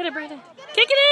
Get it, Brandon. Kick it